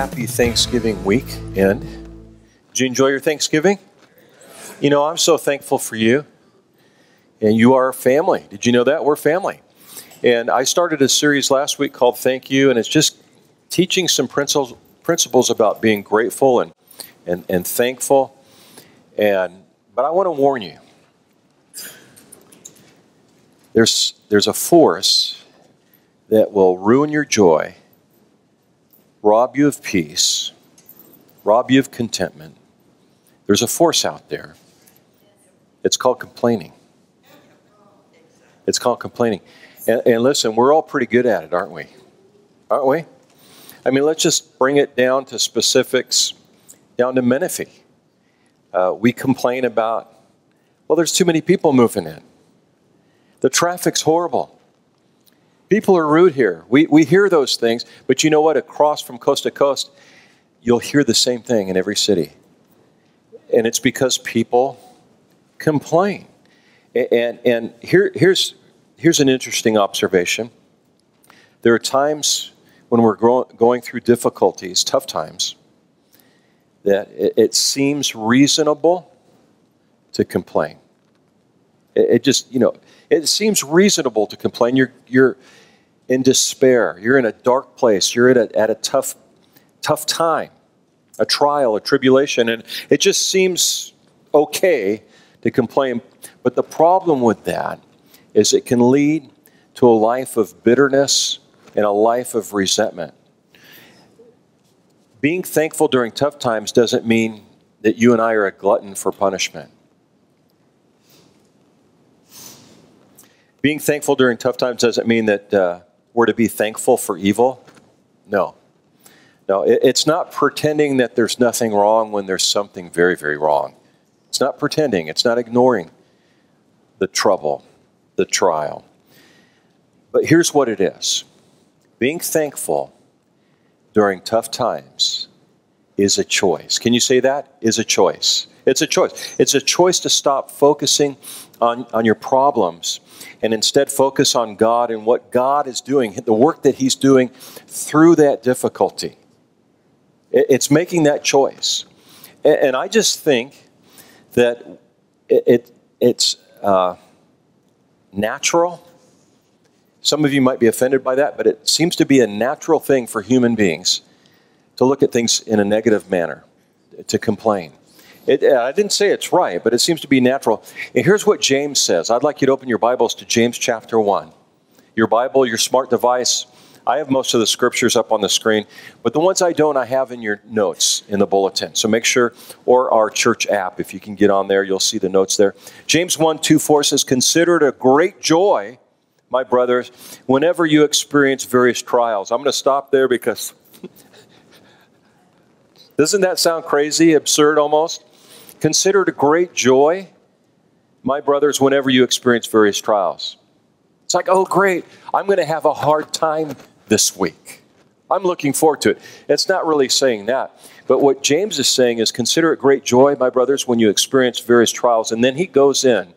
happy Thanksgiving weekend. Did you enjoy your Thanksgiving? You know, I'm so thankful for you. And you are a family. Did you know that? We're family. And I started a series last week called Thank You, and it's just teaching some principles, principles about being grateful and, and, and thankful. And, but I want to warn you there's, there's a force that will ruin your joy, rob you of peace, rob you of contentment. There's a force out there. It's called complaining. It's called complaining. And, and, listen, we're all pretty good at it, aren't we? Aren't we? I mean, let's just bring it down to specifics, down to Menifee. Uh, we complain about, well, there's too many people moving in. The traffic's horrible. People are rude here. We, we hear those things, but you know what? Across from coast to coast, you'll hear the same thing in every city. And it's because people complain. And, and here, here's, here's an interesting observation. There are times when we're going through difficulties, tough times, that it, it seems reasonable to complain. It, it just, you know, it seems reasonable to complain. You're, you're in despair. You're in a dark place. You're at a, at a tough, tough time, a trial, a tribulation, and it just seems okay to complain. But the problem with that is it can lead to a life of bitterness and a life of resentment. Being thankful during tough times doesn't mean that you and I are a glutton for punishment. Being thankful during tough times doesn't mean that uh, we're to be thankful for evil. No. No, it's not pretending that there's nothing wrong when there's something very, very wrong. It's not pretending, it's not ignoring the trouble, the trial. But here's what it is being thankful during tough times is a choice. Can you say that? Is a choice. It's a choice. It's a choice to stop focusing on, on your problems and instead focus on God and what God is doing, the work that He's doing through that difficulty. It's making that choice. And I just think that it, it's uh, natural. Some of you might be offended by that, but it seems to be a natural thing for human beings to look at things in a negative manner, to complain. It, I didn't say it's right, but it seems to be natural. And here's what James says. I'd like you to open your Bibles to James chapter 1. Your Bible, your smart device. I have most of the scriptures up on the screen, but the ones I don't, I have in your notes in the bulletin. So make sure, or our church app, if you can get on there, you'll see the notes there. James 1 2 4 says, Consider it a great joy, my brothers, whenever you experience various trials. I'm going to stop there because doesn't that sound crazy, absurd almost? Consider it a great joy, my brothers, whenever you experience various trials. It's like, oh, great, I'm going to have a hard time this week. I'm looking forward to it. It's not really saying that. But what James is saying is consider it great joy, my brothers, when you experience various trials. And then he goes in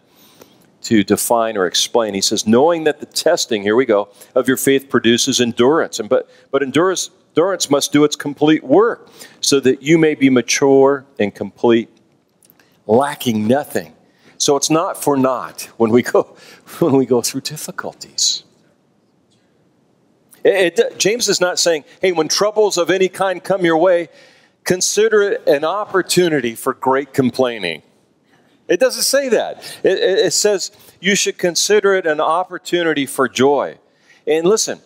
to define or explain. He says, knowing that the testing, here we go, of your faith produces endurance. And but but endurance, endurance must do its complete work, so that you may be mature and complete, lacking nothing. So it's not for naught when we go when we go through difficulties. It, it, James is not saying, hey, when troubles of any kind come your way, consider it an opportunity for great complaining. It doesn't say that. It, it says you should consider it an opportunity for joy. And listen,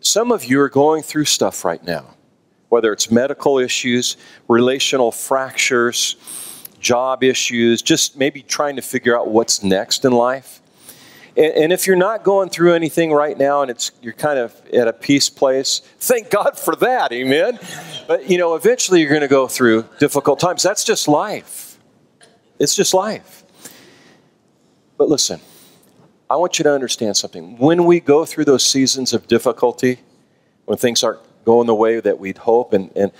some of you are going through stuff right now whether it's medical issues, relational fractures, job issues, just maybe trying to figure out what's next in life. And, and, if you're not going through anything right now and it's you're kind of at a peace place, thank God for that, amen. But you know, eventually you're going to go through difficult times. That's just life. It's just life. But listen, I want you to understand something. When we go through those seasons of difficulty, when things aren't going the way that we'd hope, and, and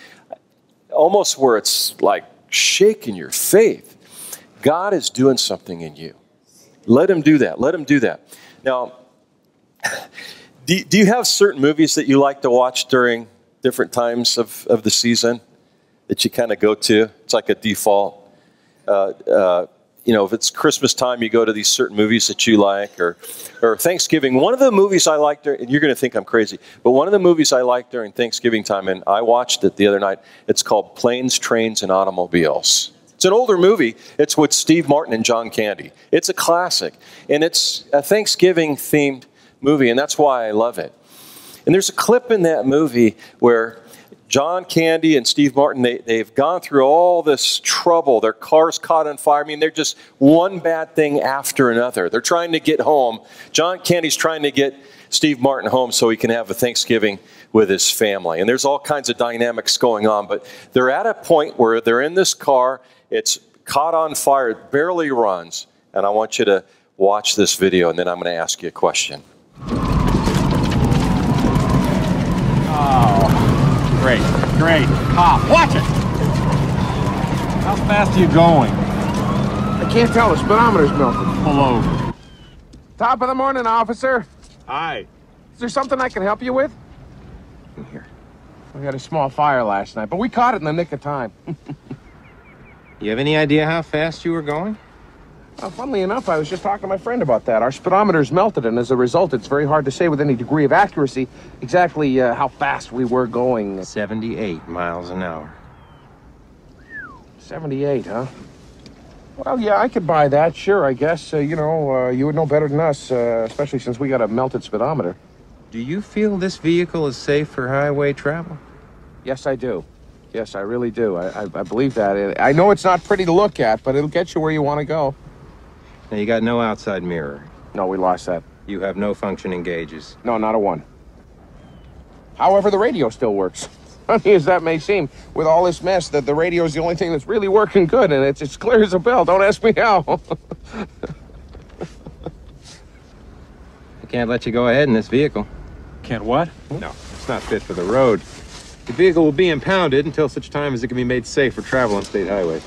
almost where it's like shaking your faith. God is doing something in you. Let Him do that. Let Him do that. Now, do, do you have certain movies that you like to watch during different times of, of the season that you kind of go to? It's like a default. Uh, uh, you know, if it's Christmas time, you go to these certain movies that you like, or, or Thanksgiving. One of the movies I like, during, you're going to think I'm crazy, but one of the movies I like during Thanksgiving time, and I watched it the other night, it's called Planes, Trains, and Automobiles. It's an older movie. It's with Steve Martin and John Candy. It's a classic, and it's a Thanksgiving themed movie, and that's why I love it. And there's a clip in that movie where John Candy and Steve Martin, they, they've gone through all this trouble. Their car's caught on fire. I mean, they're just one bad thing after another. They're trying to get home. John Candy's trying to get Steve Martin home so he can have a Thanksgiving with his family. And there's all kinds of dynamics going on, but they're at a point where they're in this car, it's caught on fire, it barely runs. And I want you to watch this video, and then I'm going to ask you a question. Oh. Great, great. Pop, watch it! How fast are you going? I can't tell. The speedometer's melted. Pull over. Top of the morning, officer. Hi. Is there something I can help you with? In here. We had a small fire last night, but we caught it in the nick of time. You have any idea how fast you were going? Uh, funnily enough, I was just talking to my friend about that. Our speedometer's melted, and as a result, it's very hard to say with any degree of accuracy exactly uh, how fast we were going. 78 miles an hour. 78, huh? Well, yeah, I could buy that, sure, I guess. Uh, you know, uh, you would know better than us, uh, especially since we got a melted speedometer. Do you feel this vehicle is safe for highway travel? Yes, I do. Yes, I really do. I, I, I believe that. I know it's not pretty to look at, but it'll get you where you want to go. Now, you got no outside mirror. No, we lost that. You have no functioning gauges. No, not a one. However, the radio still works. Funny as that may seem, with all this mess, that the radio is the only thing that's really working good, and it's as clear as a bell. Don't ask me how. I can't let you go ahead in this vehicle. Can't what? No, it's not fit for the road. The vehicle will be impounded until such time as it can be made safe for travel on state highways.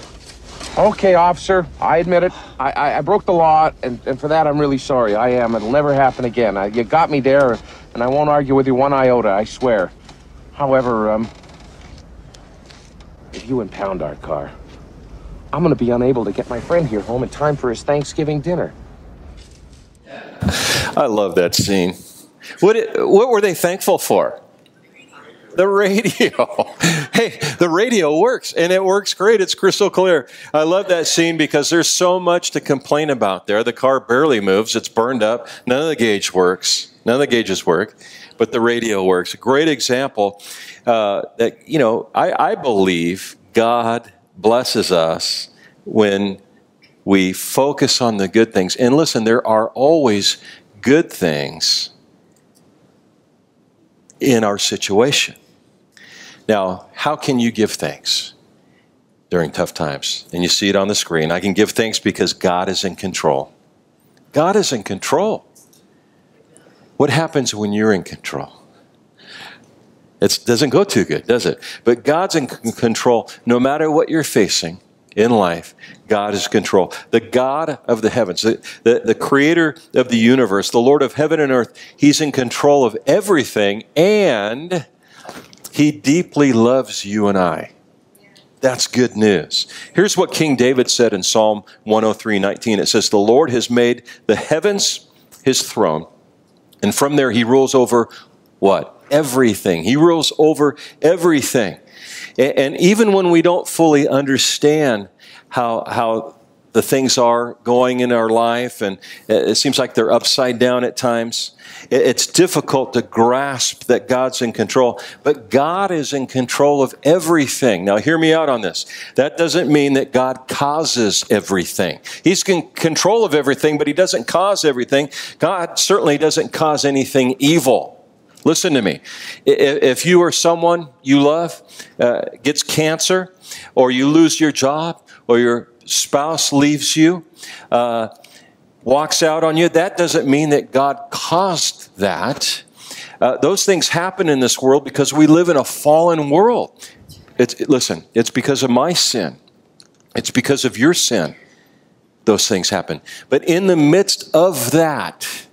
Okay, officer, I admit it. I, I, I broke the law, and, and for that, I'm really sorry. I am. It'll never happen again. I, you got me there, and I won't argue with you one iota, I swear. However, um, if you impound our car, I'm going to be unable to get my friend here home in time for his Thanksgiving dinner. I love that scene. What, what were they thankful for? The radio. hey, the radio works and it works great. It's crystal clear. I love that scene because there's so much to complain about there. The car barely moves, it's burned up. None of the gauge works. None of the gauges work, but the radio works. A great example uh, that, you know, I, I believe God blesses us when we focus on the good things. And listen, there are always good things in our situation. Now, how can you give thanks during tough times? And you see it on the screen. I can give thanks because God is in control. God is in control. What happens when you're in control? It doesn't go too good, does it? But God's in control no matter what you're facing in life. God is in control. The God of the heavens, the, the, the creator of the universe, the Lord of heaven and earth, He's in control of everything and He deeply loves you and I. That's good news. Here's what King David said in Psalm 103 19. It says, The Lord has made the heavens his throne, and from there he rules over what? Everything. He rules over everything. And even when we don't fully understand how, how the things are going in our life, and it it seems like they're upside down at times, it's difficult to grasp that God's in control. But God is in control of everything. Now, hear me out on this. That doesn't mean that God causes everything. He's in control of everything, but He doesn't cause everything. God certainly doesn't cause anything evil. Listen to me. If you or someone you love uh, gets cancer, or you lose your job, or your spouse leaves you, uh, walks out on you, that doesn't mean that God caused that. Uh, those things happen in this world because we live in a fallen world. It's, listen, it's because of my sin. It's because of your sin. Those things happen. But in the midst of that,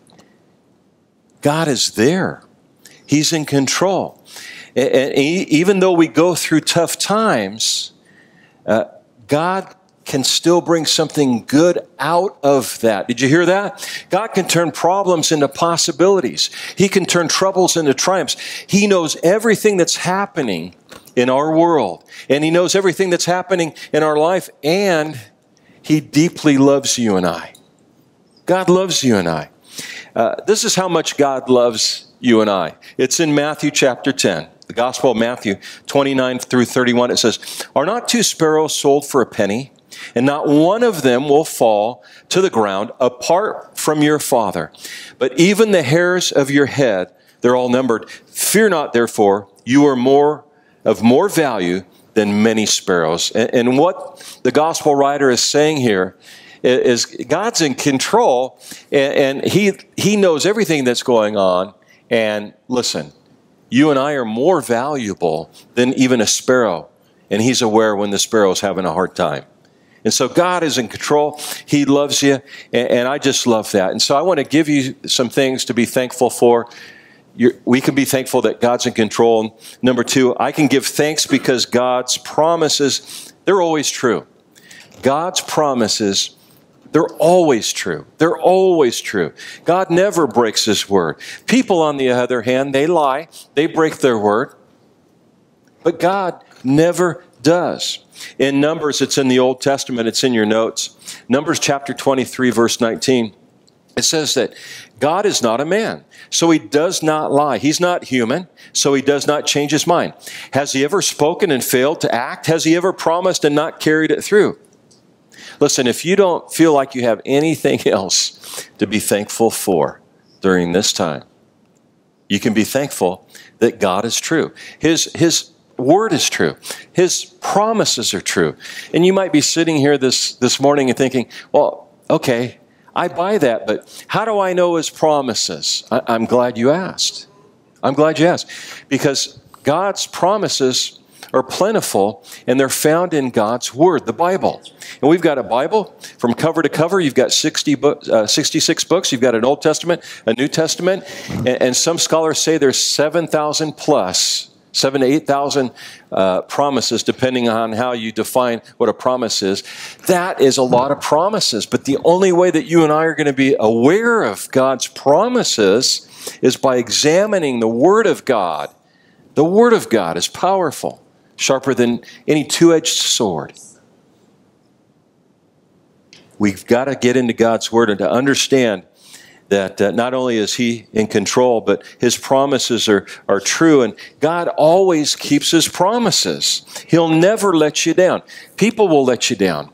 God is there. He's in control. And even though we go through tough times, uh, God can still bring something good out of that. Did you hear that? God can turn problems into possibilities. He can turn troubles into triumphs. He knows everything that's happening in our world, and He knows everything that's happening in our life, and He deeply loves you and I. God loves you and I. Uh, this is how much God loves you and I. It's in Matthew chapter 10 the Gospel of Matthew 29 through 31, it says, Are not two sparrows sold for a penny? And not one of them will fall to the ground apart from your Father. But even the hairs of your head, they're all numbered. Fear not, therefore, you are more of more value than many sparrows. And, and what the gospel writer is saying here is God's in control and, and he, he knows everything that's going on. And listen, you and I are more valuable than even a sparrow. And he's aware when the sparrow's having a hard time. And so God is in control. He loves you. And, I just love that. And so I want to give you some things to be thankful for. You're, we can be thankful that God's in control. And number two, I can give thanks because God's promises, they're always true. God's promises they're always true. They're always true. God never breaks his word. People, on the other hand, they lie, they break their word. But God never does. In Numbers, it's in the Old Testament, it's in your notes. Numbers chapter 23, verse 19. It says that God is not a man, so he does not lie. He's not human, so he does not change his mind. Has he ever spoken and failed to act? Has he ever promised and not carried it through? Listen, if you don't feel like you have anything else to be thankful for during this time, you can be thankful that God is true. His, his word is true. His promises are true. And you might be sitting here this, this morning and thinking, well, okay, I buy that, but how do I know his promises? I, I'm glad you asked. I'm glad you asked. Because God's promises are plentiful and they're found in God's Word, the Bible. And we've got a Bible from cover to cover. You've got 60 bo- uh, 66 books. You've got an Old Testament, a New Testament, and, and some scholars say there's 7,000 plus seven to 8,000 uh, promises, depending on how you define what a promise is. That is a lot of promises. But the only way that you and I are going to be aware of God's promises is by examining the Word of God. The Word of God is powerful sharper than any two edged sword. We've got to get into God's Word and to understand that uh, not only is He in control, but His promises are, are true. And God always keeps His promises. He'll never let you down. People will let you down.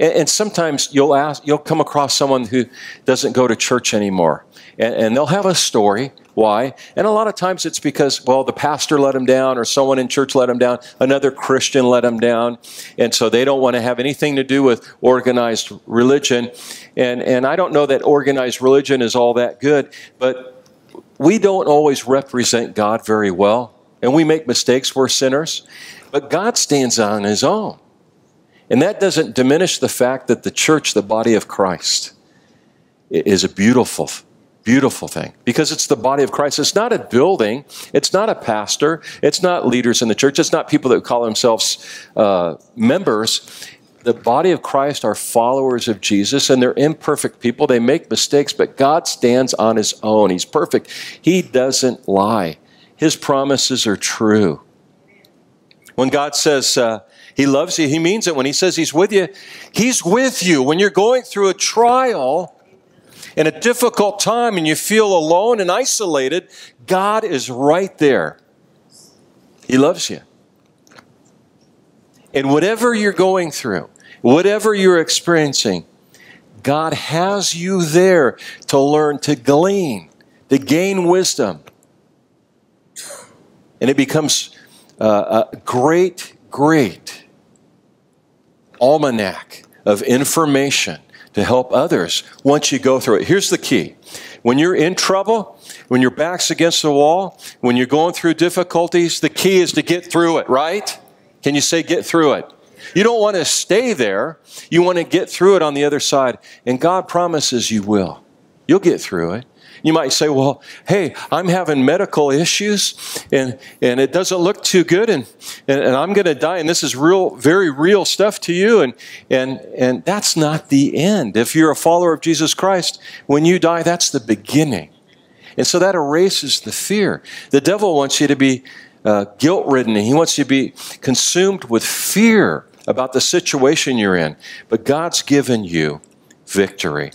And, and sometimes you'll, ask, you'll come across someone who doesn't go to church anymore. And, and they'll have a story why? And a lot of times it's because, well, the pastor let them down, or someone in church let them down, another Christian let them down, and so they don't want to have anything to do with organized religion. And, and I don't know that organized religion is all that good, but we don't always represent God very well, and we make mistakes, we're sinners, but God stands on his own. And that doesn't diminish the fact that the church, the body of Christ, is a beautiful beautiful thing because it's the body of Christ. It's not a building, it's not a pastor, it's not leaders in the church, it's not people that call themselves uh, members. The body of Christ are followers of Jesus and they're imperfect people. They make mistakes, but God stands on his own. He's perfect. He doesn't lie. His promises are true. When God says, uh, he loves you. He means it. When He says He's with you, He's with you. When you're going through a trial, in a difficult time and you feel alone and isolated, God is right there. He loves you. And whatever you're going through, whatever you're experiencing, God has you there to learn to glean, to gain wisdom. And it becomes uh, a great, great almanac of information to help others once you go through it. Here's the key when you're in trouble, when your back's against the wall, when you're going through difficulties, the key is to get through it, right? Can you say get through it? You don't want to stay there. You want to get through it on the other side. And God promises you will. You'll get through it. You might say, well, hey, I'm having medical issues and, and it doesn't look too good and, and, and I'm going to die. And this is real, very real stuff to you. And, and, and that's not the end. If you're a follower of Jesus Christ, when you die, that's the beginning. And so that erases the fear. The devil wants you to be uh, guilt ridden he wants you to be consumed with fear about the situation you're in. But God's given you victory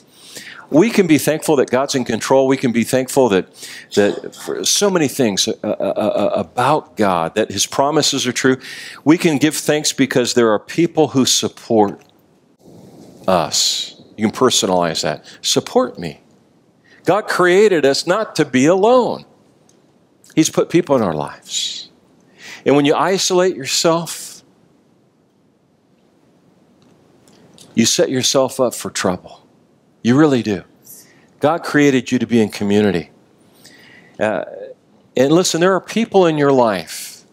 we can be thankful that God's in control. We can be thankful that, that for so many things uh, uh, uh, about God, that His promises are true. We can give thanks because there are people who support us. You can personalize that. Support me. God created us not to be alone, He's put people in our lives. And when you isolate yourself, you set yourself up for trouble. You really do. God created you to be in community. Uh, and listen, there are people in your life,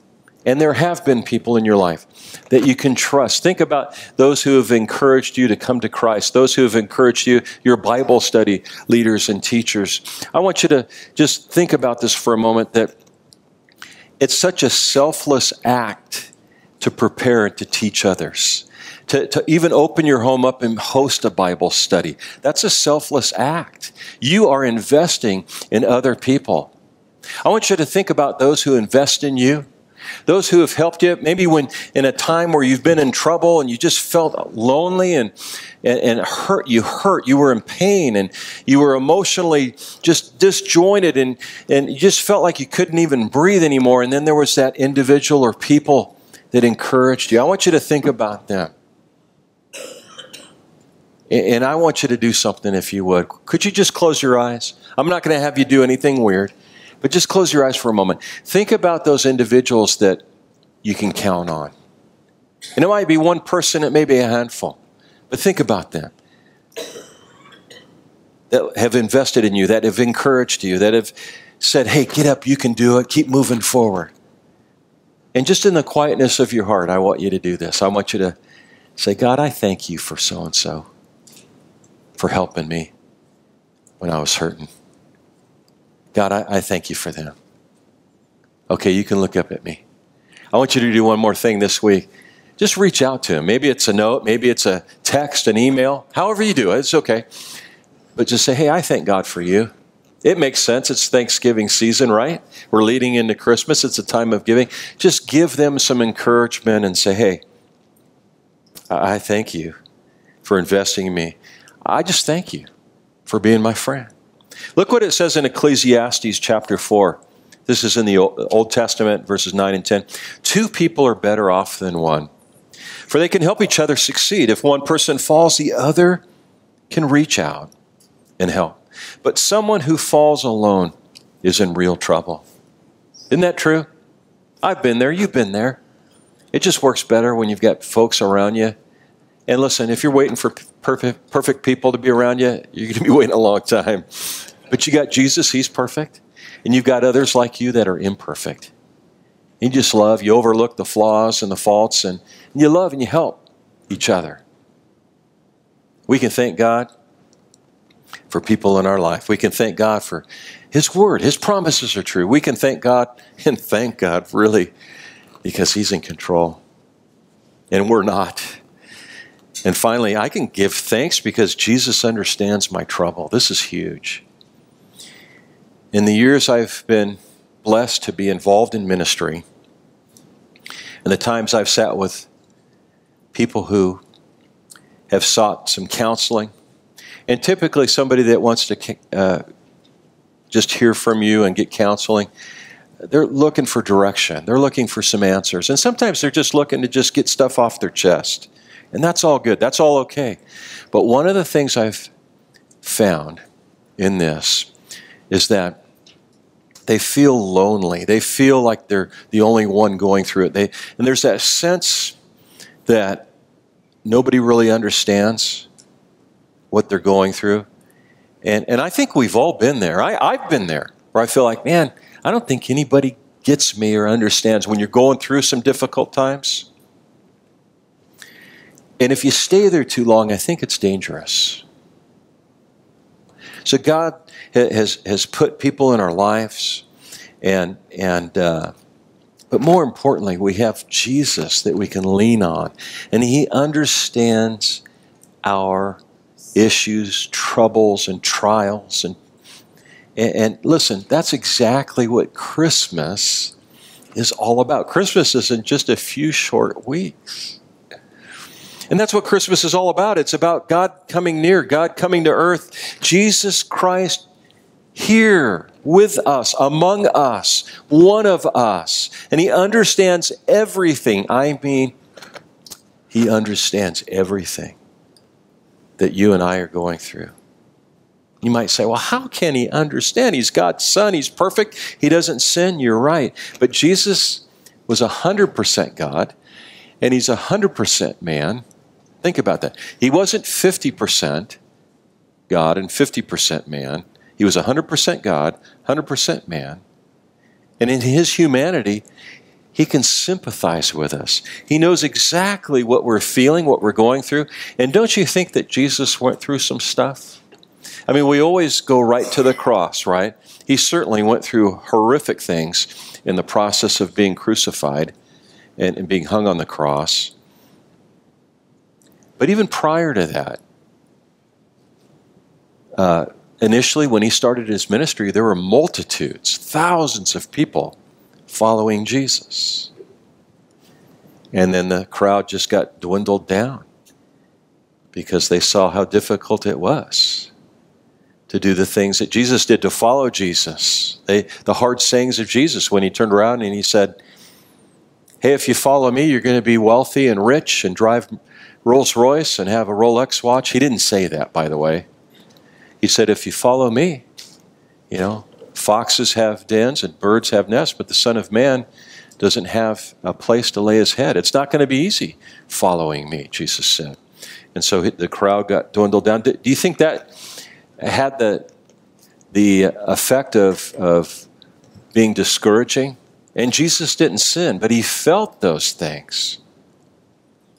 and there have been people in your life that you can trust. Think about those who have encouraged you to come to Christ, those who have encouraged you, your Bible study leaders and teachers. I want you to just think about this for a moment that it's such a selfless act to prepare to teach others to, to even open your home up and host a Bible study. That's a selfless act. You are investing in other people. I want you to think about those who invest in you, those who have helped you, maybe when in a time where you've been in trouble and you just felt lonely and, and, and, hurt, you hurt, you were in pain and you were emotionally just disjointed and, and you just felt like you couldn't even breathe anymore. And then there was that individual or people that encouraged you. I want you to think about them. And I want you to do something if you would. Could you just close your eyes? I'm not going to have you do anything weird, but just close your eyes for a moment. Think about those individuals that you can count on. And it might be one person, it may be a handful, but think about them that have invested in you, that have encouraged you, that have said, hey, get up, you can do it, keep moving forward. And just in the quietness of your heart, I want you to do this. I want you to say, God, I thank you for so and so for helping me when I was hurting. God, I, I thank you for them. Okay, you can look up at me. I want you to do one more thing this week. Just reach out to him. Maybe it's a note, maybe it's a text, an email, however you do it, it's okay. But just say, hey, I thank God for you. It makes sense. It's Thanksgiving season, right? We're leading into Christmas. It's a time of giving. Just give them some encouragement and say, hey, I thank you for investing in me. I just thank you for being my friend. Look what it says in Ecclesiastes chapter 4. This is in the Old Testament, verses 9 and 10. Two people are better off than one, for they can help each other succeed. If one person falls, the other can reach out and help. But someone who falls alone is in real trouble. Isn't that true? I've been there, you've been there. It just works better when you've got folks around you and listen, if you're waiting for perfect, perfect people to be around you, you're going to be waiting a long time. But you got Jesus, He's perfect. And you've got others like you that are imperfect. You just love, you overlook the flaws and the faults, and, and you love and you help each other. We can thank God for people in our life. We can thank God for His Word. His promises are true. We can thank God and thank God, really, because He's in control. And we're not. And finally, I can give thanks because Jesus understands my trouble. This is huge. In the years I've been blessed to be involved in ministry, and the times I've sat with people who have sought some counseling, and typically somebody that wants to uh, just hear from you and get counseling, they're looking for direction. They're looking for some answers. And sometimes they're just looking to just get stuff off their chest. And that's all good. That's all okay. But one of the things I've found in this is that they feel lonely. They feel like they're the only one going through it. They, and there's that sense that nobody really understands what they're going through. And, and I think we've all been there. I, I've been there where I feel like, man, I don't think anybody gets me or understands when you're going through some difficult times. And if you stay there too long, I think it's dangerous. So God has, has put people in our lives, and, and uh, but more importantly, we have Jesus that we can lean on, and He understands our issues, troubles, and trials. And, and, and listen, that's exactly what Christmas is all about. Christmas is in just a few short weeks. And that's what Christmas is all about. It's about God coming near, God coming to earth, Jesus Christ here with us, among us, one of us. And He understands everything. I mean, He understands everything that you and I are going through. You might say, well, how can he understand? He's God's son. He's perfect. He doesn't sin. You're right. But Jesus was 100% God, and he's 100% man. Think about that. He wasn't 50% God and 50% man. He was 100% God, 100% man. And in his humanity, he can sympathize with us. He knows exactly what we're feeling, what we're going through. And don't you think that Jesus went through some stuff? I mean, we always go right to the cross, right? He certainly went through horrific things in the process of being crucified and, and being hung on the cross. But even prior to that, uh, initially when he started his ministry, there were multitudes, thousands of people following Jesus. And then the crowd just got dwindled down because they saw how difficult it was to do the things that Jesus did, to follow Jesus. They, the hard sayings of Jesus when he turned around and he said, Hey, if you follow me, you're going to be wealthy and rich and drive Rolls Royce and have a Rolex watch. He didn't say that, by the way. He said, If you follow me, you know, Foxes have dens and birds have nests, but the Son of Man doesn't have a place to lay his head. It's not going to be easy following me, Jesus said. And so the crowd got dwindled down. Do you think that had the, the effect of, of being discouraging? And Jesus didn't sin, but he felt those things.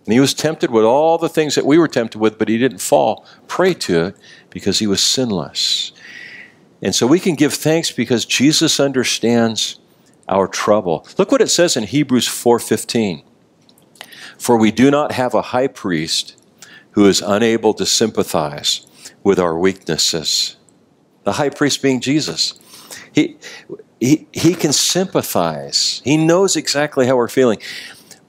And he was tempted with all the things that we were tempted with, but he didn't fall prey to it because he was sinless. And so we can give thanks because Jesus understands our trouble. Look what it says in Hebrews 4:15. For we do not have a high priest who is unable to sympathize with our weaknesses. The high priest being Jesus. He, he, he can sympathize. He knows exactly how we're feeling.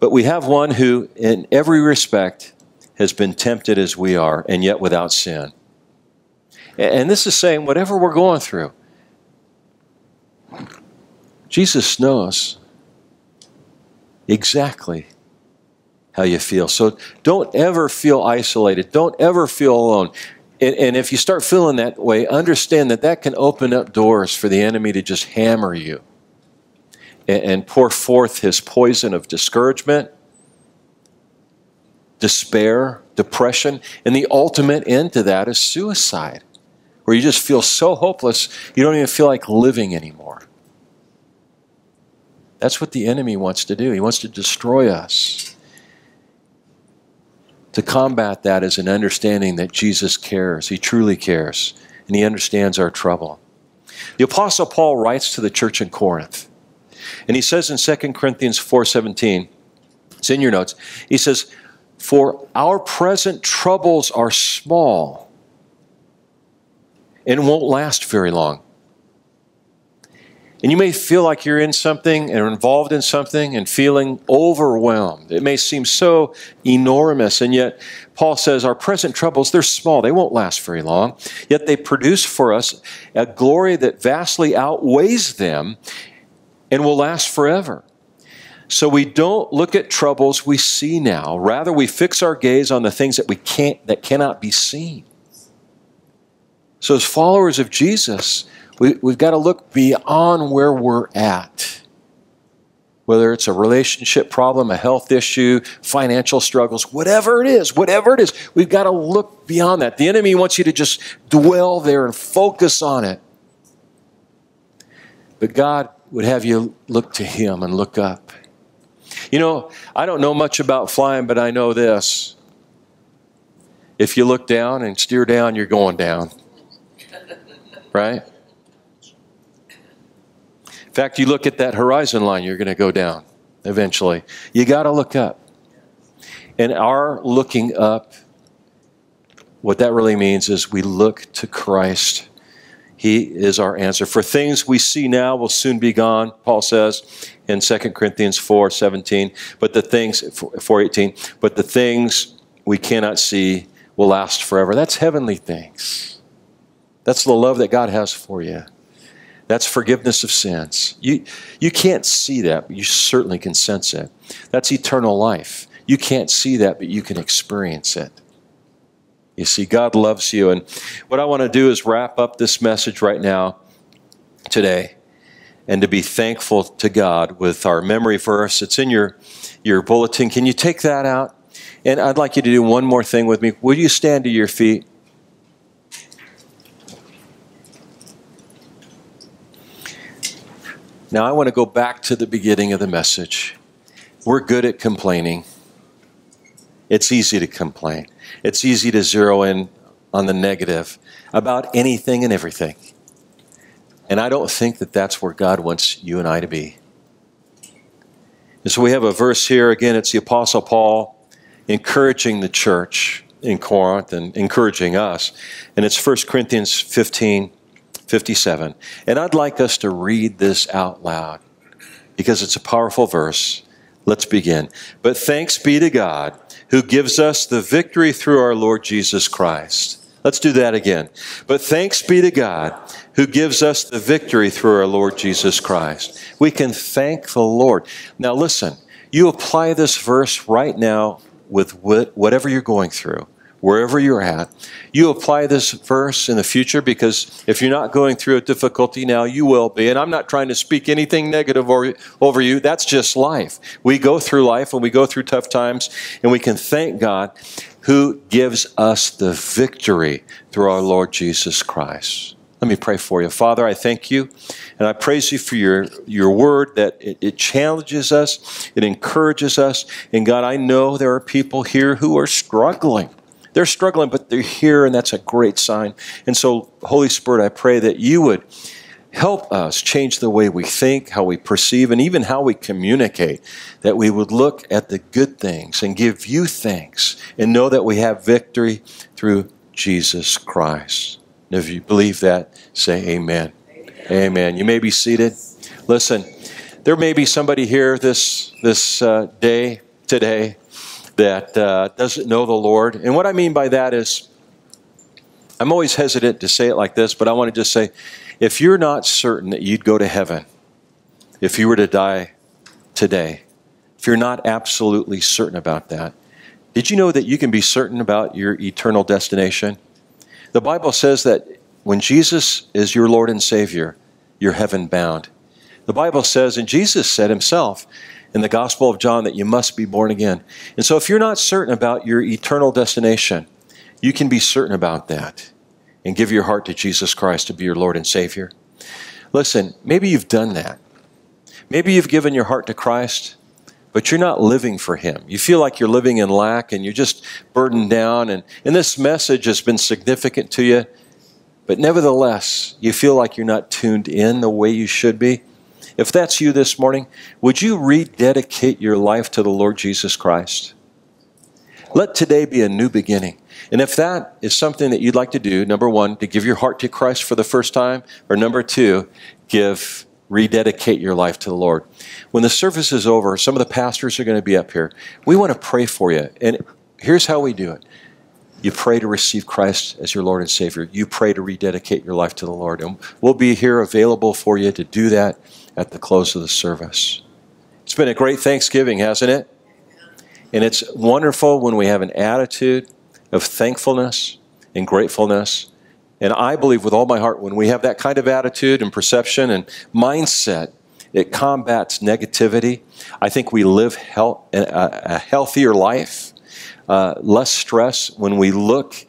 But we have one who, in every respect, has been tempted as we are, and yet without sin. And this is saying, whatever we're going through, Jesus knows exactly how you feel. So don't ever feel isolated. Don't ever feel alone. And, and, if you start feeling that way, understand that that can open up doors for the enemy to just hammer you and, pour forth his poison of discouragement, despair, depression, and the ultimate end to that is suicide where you just feel so hopeless, you don't even feel like living anymore. That's what the enemy wants to do. He wants to destroy us. To combat that is an understanding that Jesus cares. He truly cares, and he understands our trouble. The apostle Paul writes to the church in Corinth, and he says in 2 Corinthians 4:17, it's in your notes. He says, "For our present troubles are small, and won't last very long. And you may feel like you're in something and involved in something and feeling overwhelmed. It may seem so enormous, and yet Paul says our present troubles, they're small. They won't last very long. Yet they produce for us a glory that vastly outweighs them and will last forever. So we don't look at troubles we see now. Rather, we fix our gaze on the things that we can't that cannot be seen. So, as followers of Jesus, we, we've got to look beyond where we're at. Whether it's a relationship problem, a health issue, financial struggles, whatever it is, whatever it is, we've got to look beyond that. The enemy wants you to just dwell there and focus on it. But God would have you look to Him and look up. You know, I don't know much about flying, but I know this. If you look down and steer down, you're going down. right? In fact, you look at that horizon line, you're going to go down eventually. You got to look up. And our looking up, what that really means is we look to Christ. He is our answer. For things we see now will soon be gone, Paul says in 2 Corinthians 4 17. But the things, 4 18, but the things we cannot see will last forever. That's heavenly things. That's the love that God has for you. That's forgiveness of sins. You, you can't see that, but you certainly can sense it. That's eternal life. You can't see that, but you can experience it. You see, God loves you. And what I want to do is wrap up this message right now, today, and to be thankful to God with our memory verse. It's in your, your bulletin. Can you take that out? And I'd like you to do one more thing with me. Will you stand to your feet? Now, I want to go back to the beginning of the message. We're good at complaining. It's easy to complain, it's easy to zero in on the negative about anything and everything. And I don't think that that's where God wants you and I to be. And so we have a verse here. Again, it's the Apostle Paul encouraging the church in Corinth and encouraging us. And it's 1 Corinthians 15 57. And I'd like us to read this out loud because it's a powerful verse. Let's begin. But thanks be to God who gives us the victory through our Lord Jesus Christ. Let's do that again. But thanks be to God who gives us the victory through our Lord Jesus Christ. We can thank the Lord. Now, listen, you apply this verse right now with whatever you're going through wherever you're at. You apply this verse in the future because if you're not going through a difficulty now, you will be. And I'm not trying to speak anything negative over, over you. That's just life. We go through life and we go through tough times, and we can thank God who gives us the victory through our Lord Jesus Christ. Let me pray for you. Father, I thank you and I praise you for your, your word that it, it, challenges us, it encourages us. And God, I know there are people here who are struggling. They're struggling, but they're here, and that's a great sign. And so, Holy Spirit, I pray that you would help us change the way we think, how we perceive, and even how we communicate. That we would look at the good things and give you thanks and know that we have victory through Jesus Christ. And if you believe that, say amen. Amen. amen. You may be seated. Listen, there may be somebody here this, this uh, day, today, that uh, doesn't know the Lord. And what I mean by that is, I'm always hesitant to say it like this, but I want to just say if you're not certain that you'd go to heaven if you were to die today, if you're not absolutely certain about that, did you know that you can be certain about your eternal destination? The Bible says that when Jesus is your Lord and Savior, you're heaven bound. The Bible says, and Jesus said himself, in the Gospel of John that you must be born again. And so, if you're not certain about your eternal destination, you can be certain about that and give your heart to Jesus Christ to be your Lord and Savior. Listen, maybe you've done that. Maybe you've given your heart to Christ, but you're not living for Him. You feel like you're living in lack and you're just burdened down, and, and this message has been significant to you, but nevertheless, you feel like you're not tuned in the way you should be. If that's you this morning, would you rededicate your life to the Lord Jesus Christ? Let today be a new beginning. And if that is something that you'd like to do, number one, to give your heart to Christ for the first time, or number two, give, rededicate your life to the Lord. When the service is over, some of the pastors are going to be up here. We want to pray for you. And here's how we do it. You pray to receive Christ as your Lord and Savior. You pray to rededicate your life to the Lord. And we'll be here available for you to do that at the close of the service. It's been a great Thanksgiving, hasn't it? And it's wonderful when we have an attitude of thankfulness and gratefulness. And I believe with all my heart, when we have that kind of attitude and perception and mindset, it combats negativity. I think we live a healthier life, uh, less stress when we look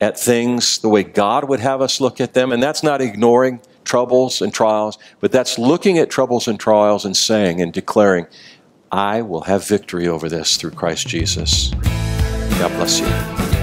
at things the way God would have us look at them. And that's not ignoring troubles and trials, but that's looking at troubles and trials and saying and declaring, I will have victory over this through Christ Jesus. God bless you.